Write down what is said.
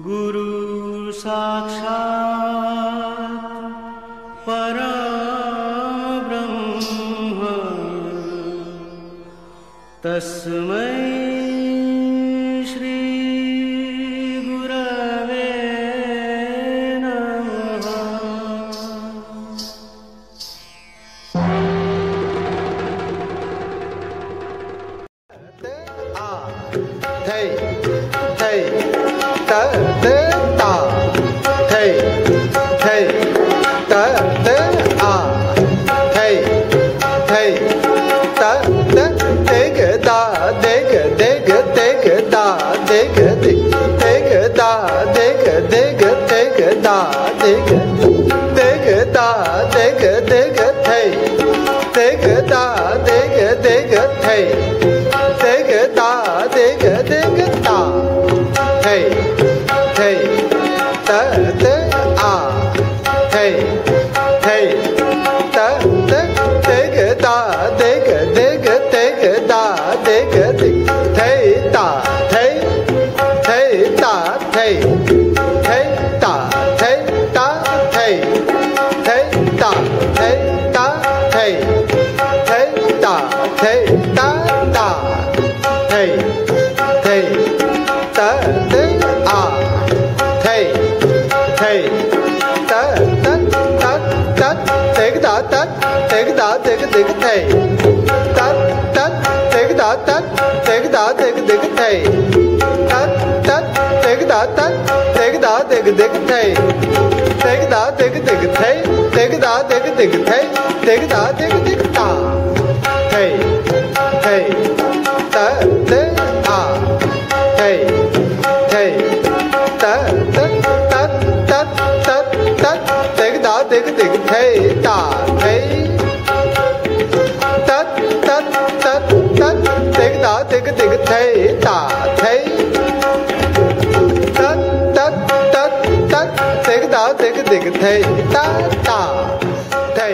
गुरु साक्षात् परा ब्रह्म तस्मै thầy tớ tớ thế kệ ta thế kệ thế kệ tế kệ ta thế kệ tế thế kệ ta thế kệ thế kệ thế kệ ta thế kệ thế kệ ta thế kệ thế kệ thầy thế kệ ta tế thế kệ thế thế ta thế thế ta thế thế ta thế ta thầy thế ta thế ta thầy thế ta thế ta ta thầy thế tớ thế à thế thầy thế tớ thế tớ thế cái thế tớ thế cái thế tế thế tế thế thầy tế cái đó cái cái cái thầy tế cái đó tế cái cái thầy tế cái đó tế cái cái thầy tế cái đó tế cái cái thầy thầy tớ tê à thầy thầy tớ tớ tớ tớ tớ tớ tế cái đó tế cái cái thầy ta thầy tớ tớ tớ tớ tế cái đó tế cái cái thầy ta thầy दिख दिख थे ता ता थे